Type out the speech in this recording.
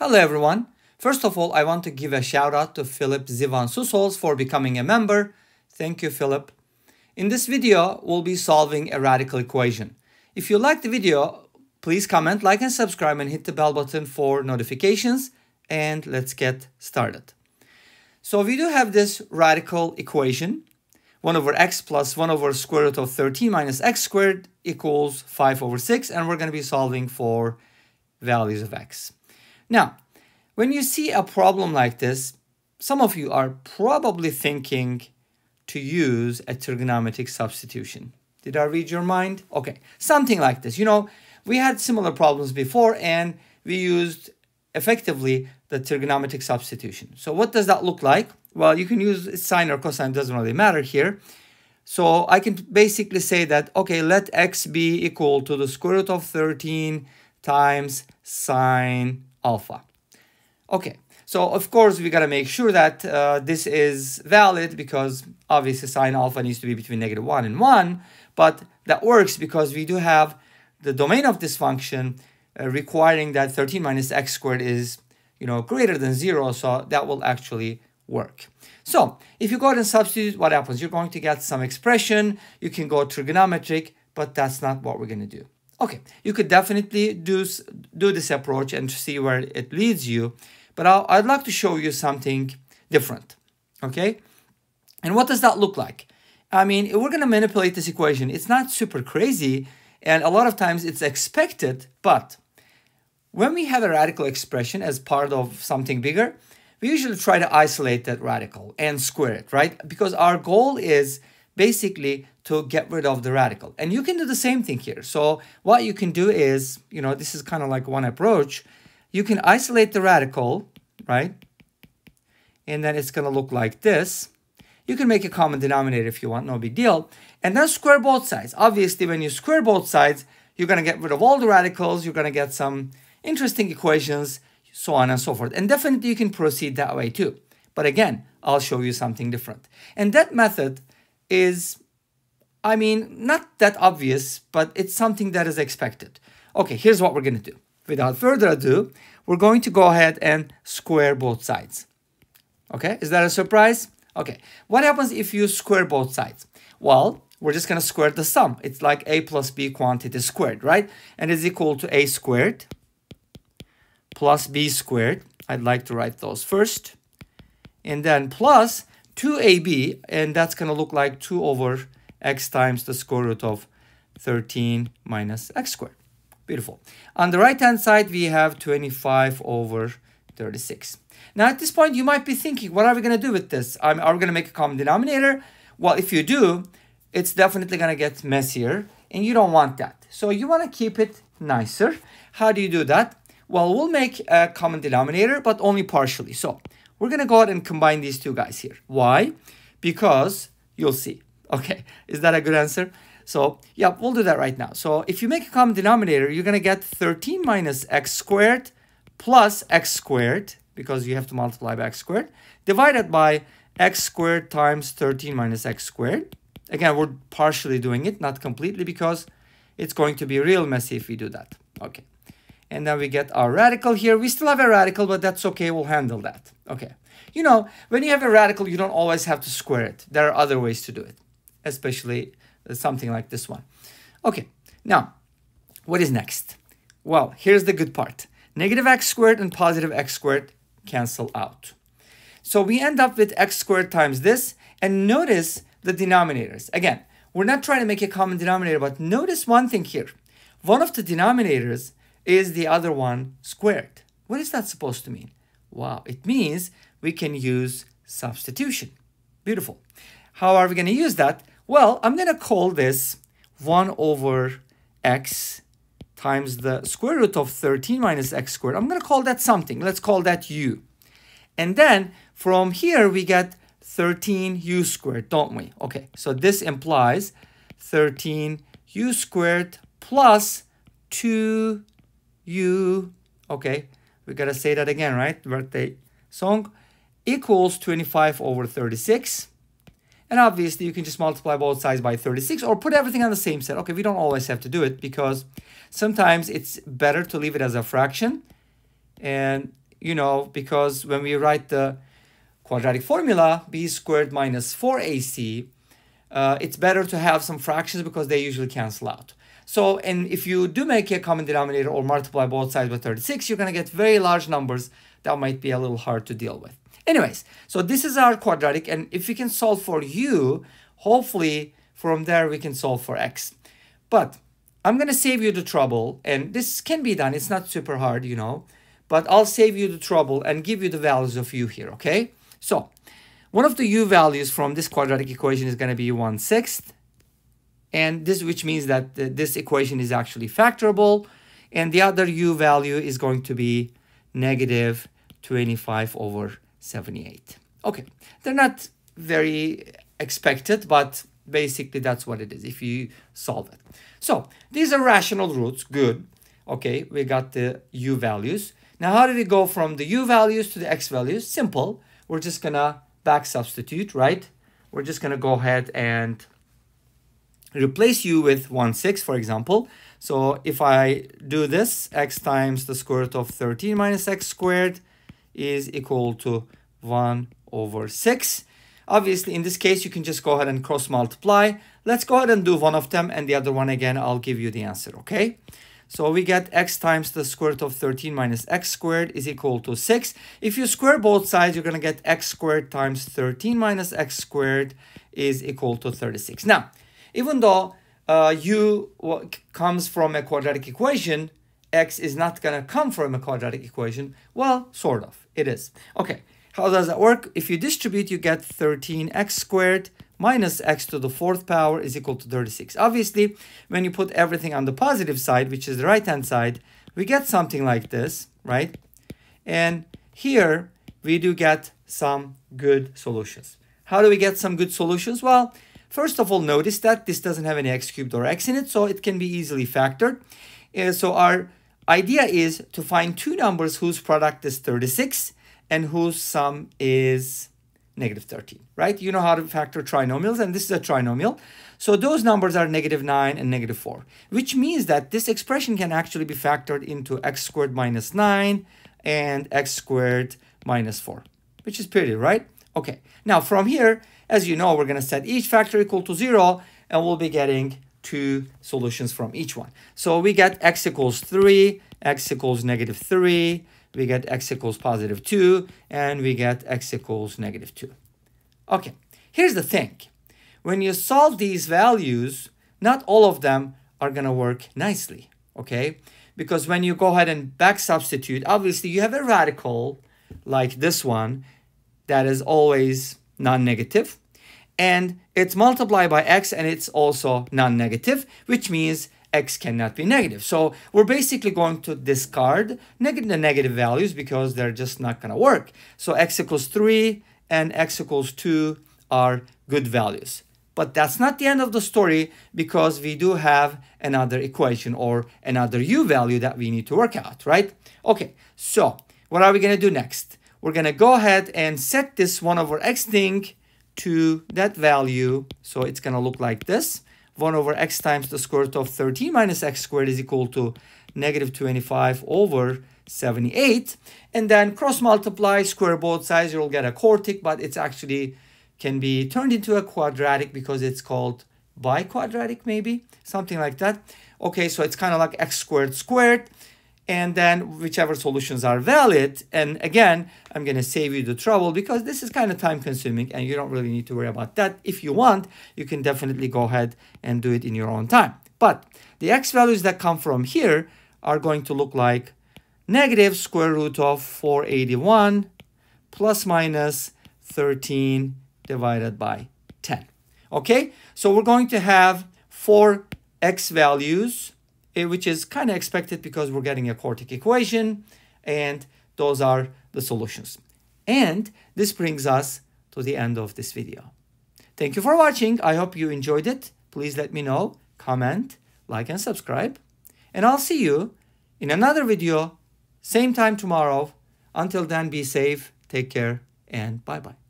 Hello everyone. First of all, I want to give a shout out to Philip Zivan Susols for becoming a member. Thank you, Philip. In this video, we'll be solving a radical equation. If you like the video, please comment, like, and subscribe and hit the bell button for notifications. And let's get started. So we do have this radical equation. 1 over x plus 1 over square root of 13 minus x squared equals 5 over 6. And we're going to be solving for values of x. Now, when you see a problem like this, some of you are probably thinking to use a trigonometric substitution. Did I read your mind? Okay, something like this. You know, we had similar problems before and we used effectively the trigonometric substitution. So what does that look like? Well, you can use sine or cosine, it doesn't really matter here. So I can basically say that, okay, let x be equal to the square root of 13 times sine alpha. Okay, so of course we got to make sure that uh, this is valid because obviously sine alpha needs to be between negative 1 and 1, but that works because we do have the domain of this function uh, requiring that 13 minus x squared is you know greater than 0, so that will actually work. So if you go ahead and substitute, what happens? You're going to get some expression, you can go trigonometric, but that's not what we're going to do. Okay, you could definitely do, do this approach and see where it leads you, but i would like to show you something different, okay? And what does that look like? I mean, we're going to manipulate this equation. It's not super crazy, and a lot of times it's expected, but when we have a radical expression as part of something bigger, we usually try to isolate that radical and square it, right? Because our goal is basically to get rid of the radical. And you can do the same thing here. So what you can do is, you know, this is kind of like one approach. You can isolate the radical, right? And then it's going to look like this. You can make a common denominator if you want, no big deal. And then square both sides. Obviously, when you square both sides, you're going to get rid of all the radicals. You're going to get some interesting equations, so on and so forth. And definitely you can proceed that way too. But again, I'll show you something different. And that method is I mean, not that obvious, but it's something that is expected. Okay, here's what we're going to do. Without further ado, we're going to go ahead and square both sides. Okay, is that a surprise? Okay, what happens if you square both sides? Well, we're just going to square the sum. It's like a plus b quantity squared, right? And it's equal to a squared plus b squared. I'd like to write those first. And then plus 2ab, and that's going to look like 2 over x times the square root of 13 minus x squared. Beautiful. On the right-hand side, we have 25 over 36. Now, at this point, you might be thinking, what are we going to do with this? Um, are we going to make a common denominator? Well, if you do, it's definitely going to get messier, and you don't want that. So you want to keep it nicer. How do you do that? Well, we'll make a common denominator, but only partially. So we're going to go ahead and combine these two guys here. Why? Because you'll see. Okay, is that a good answer? So yeah, we'll do that right now. So if you make a common denominator, you're going to get 13 minus x squared plus x squared, because you have to multiply by x squared, divided by x squared times 13 minus x squared. Again, we're partially doing it, not completely, because it's going to be real messy if we do that. Okay. And then we get our radical here. We still have a radical, but that's okay. We'll handle that. Okay. You know, when you have a radical, you don't always have to square it. There are other ways to do it especially uh, something like this one. Okay, now, what is next? Well, here's the good part. Negative x squared and positive x squared cancel out. So we end up with x squared times this, and notice the denominators. Again, we're not trying to make a common denominator, but notice one thing here. One of the denominators is the other one squared. What is that supposed to mean? Wow, it means we can use substitution. Beautiful. How are we going to use that? Well, I'm going to call this 1 over x times the square root of 13 minus x squared. I'm going to call that something. Let's call that u. And then from here, we get 13u squared, don't we? Okay, so this implies 13u squared plus 2u. Okay, we got to say that again, right? Birthday song equals 25 over 36. And obviously you can just multiply both sides by 36 or put everything on the same set. Okay, we don't always have to do it because sometimes it's better to leave it as a fraction. And you know, because when we write the quadratic formula, b squared minus 4ac, uh, it's better to have some fractions because they usually cancel out. So, and if you do make a common denominator or multiply both sides by 36, you're going to get very large numbers that might be a little hard to deal with. Anyways, so this is our quadratic, and if we can solve for u, hopefully from there we can solve for x. But I'm going to save you the trouble, and this can be done. It's not super hard, you know, but I'll save you the trouble and give you the values of u here, okay? So one of the u values from this quadratic equation is going to be 1 sixth, and this which means that the, this equation is actually factorable, and the other u value is going to be negative 25 over 78. Okay, they're not very expected, but basically that's what it is if you solve it. So these are rational roots, good. Okay, we got the u values. Now how do we go from the u values to the x values? Simple. We're just gonna back substitute, right? We're just gonna go ahead and replace u with 1 6, for example. So if I do this, x times the square root of 13 minus x squared is equal to 1 over 6. Obviously, in this case, you can just go ahead and cross multiply. Let's go ahead and do one of them and the other one again. I'll give you the answer, okay? So we get x times the square root of 13 minus x squared is equal to 6. If you square both sides, you're going to get x squared times 13 minus x squared is equal to 36. Now, even though uh, u comes from a quadratic equation, x is not going to come from a quadratic equation. Well, sort of. It is. Okay, how does that work? If you distribute, you get 13x squared minus x to the fourth power is equal to 36. Obviously, when you put everything on the positive side, which is the right-hand side, we get something like this, right? And here, we do get some good solutions. How do we get some good solutions? Well, first of all, notice that this doesn't have any x cubed or x in it, so it can be easily factored. Uh, so our idea is to find two numbers whose product is 36 and whose sum is negative 13, right? You know how to factor trinomials, and this is a trinomial. So those numbers are negative 9 and negative 4, which means that this expression can actually be factored into x squared minus 9 and x squared minus 4, which is pretty, right? Okay, now from here, as you know, we're going to set each factor equal to 0, and we'll be getting two solutions from each one. So we get x equals 3, x equals negative 3, we get x equals positive 2, and we get x equals negative 2. Okay, here's the thing. When you solve these values, not all of them are going to work nicely, okay? Because when you go ahead and back substitute, obviously you have a radical like this one that is always non-negative. And it's multiplied by x and it's also non-negative, which means x cannot be negative. So we're basically going to discard the negative values because they're just not going to work. So x equals 3 and x equals 2 are good values. But that's not the end of the story because we do have another equation or another u value that we need to work out, right? Okay, so what are we going to do next? We're going to go ahead and set this 1 over x thing to that value. So it's going to look like this. 1 over x times the square root of 13 minus x squared is equal to negative 25 over 78. And then cross multiply, square both sides, you'll get a quartic, but it's actually can be turned into a quadratic because it's called biquadratic maybe, something like that. Okay, so it's kind of like x squared squared and then whichever solutions are valid. And again, I'm going to save you the trouble because this is kind of time consuming and you don't really need to worry about that. If you want, you can definitely go ahead and do it in your own time. But the x values that come from here are going to look like negative square root of 481 plus minus 13 divided by 10. Okay, so we're going to have four x values Eh, which is kind of expected because we're getting a quartic equation and those are the solutions. And this brings us to the end of this video. Thank you for watching. I hope you enjoyed it. Please let me know, comment, like, and subscribe. And I'll see you in another video, same time tomorrow. Until then, be safe, take care, and bye-bye.